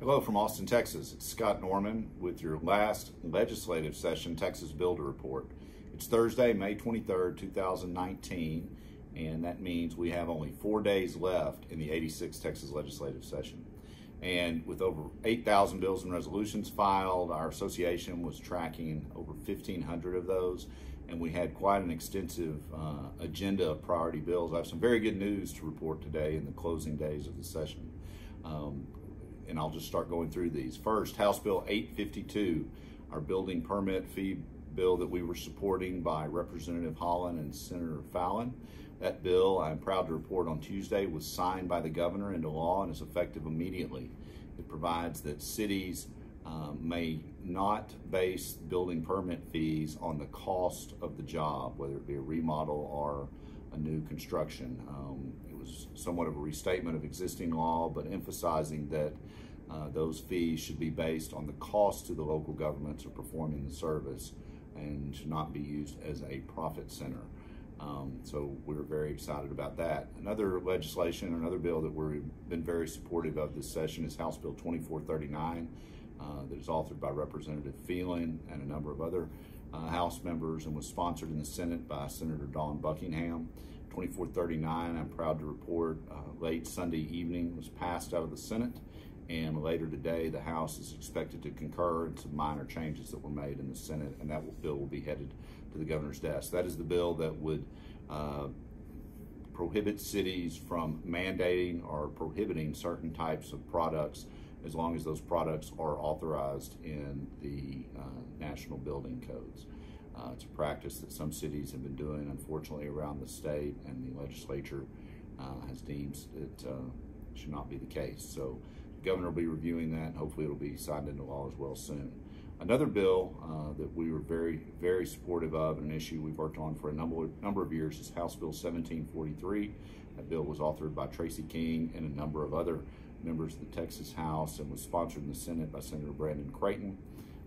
Hello from Austin, Texas. It's Scott Norman with your last legislative session Texas Builder Report. It's Thursday, May 23rd, 2019, and that means we have only four days left in the 86th Texas legislative session. And with over 8,000 bills and resolutions filed, our association was tracking over 1,500 of those, and we had quite an extensive uh, agenda of priority bills. I have some very good news to report today in the closing days of the session. Um, and I'll just start going through these. First, House Bill 852, our building permit fee bill that we were supporting by Representative Holland and Senator Fallon. That bill, I'm proud to report on Tuesday, was signed by the governor into law and is effective immediately. It provides that cities um, may not base building permit fees on the cost of the job, whether it be a remodel or a new construction. Um, was somewhat of a restatement of existing law, but emphasizing that uh, those fees should be based on the cost to the local governments of performing the service and should not be used as a profit center. Um, so we're very excited about that. Another legislation, another bill that we've been very supportive of this session is House Bill 2439 uh, that is authored by Representative Phelan and a number of other uh, House members and was sponsored in the Senate by Senator Dawn Buckingham. 2439, I'm proud to report, uh, late Sunday evening was passed out of the Senate and later today the House is expected to concur in some minor changes that were made in the Senate and that bill will be headed to the governor's desk. That is the bill that would uh, prohibit cities from mandating or prohibiting certain types of products as long as those products are authorized in the uh, national building codes. Uh, it's a practice that some cities have been doing, unfortunately, around the state, and the legislature uh, has deemed it uh, should not be the case. So the governor will be reviewing that, and hopefully it'll be signed into law as well soon. Another bill uh, that we were very, very supportive of, and an issue we've worked on for a number, number of years, is House Bill 1743. That bill was authored by Tracy King and a number of other members of the Texas House and was sponsored in the Senate by Senator Brandon Creighton.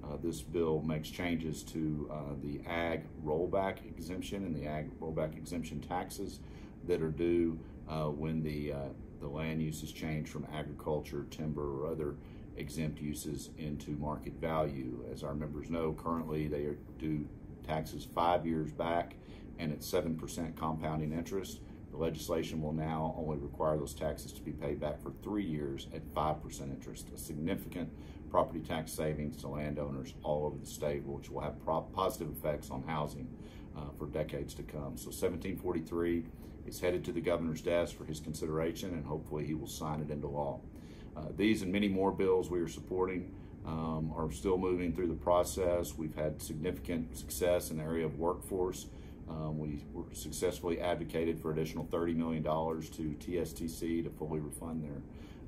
Uh, this bill makes changes to uh, the ag rollback exemption and the ag rollback exemption taxes that are due uh, when the, uh, the land uses change from agriculture, timber, or other exempt uses into market value. As our members know, currently they do taxes five years back and at 7% compounding interest. The legislation will now only require those taxes to be paid back for three years at 5% interest, a significant property tax savings to landowners all over the state, which will have positive effects on housing uh, for decades to come. So 1743 is headed to the governor's desk for his consideration, and hopefully he will sign it into law. Uh, these and many more bills we are supporting um, are still moving through the process. We've had significant success in the area of workforce. Um, we successfully advocated for additional $30 million to TSTC to fully refund their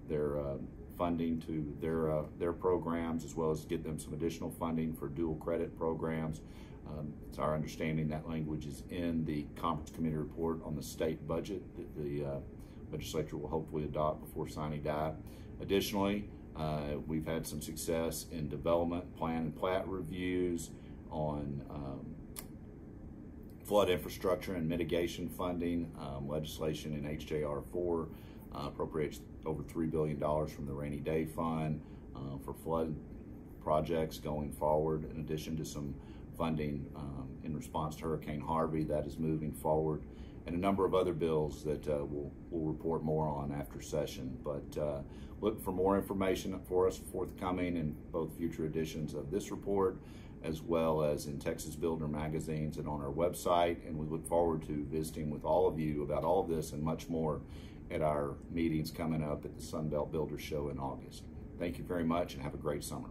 their uh, funding to their uh, their programs, as well as get them some additional funding for dual credit programs. Um, it's our understanding that language is in the conference committee report on the state budget that the uh, legislature will hopefully adopt before sine die. Additionally, uh, we've had some success in development plan and plat reviews on um, flood infrastructure and mitigation funding. Um, legislation in HJR 4 uh, appropriates over $3 billion from the rainy day fund uh, for flood projects going forward, in addition to some funding um, in response to Hurricane Harvey that is moving forward and a number of other bills that uh, we'll, we'll report more on after session. But uh, look for more information for us forthcoming in both future editions of this report as well as in Texas Builder magazines and on our website. And we look forward to visiting with all of you about all of this and much more at our meetings coming up at the Sunbelt Builder Show in August. Thank you very much and have a great summer.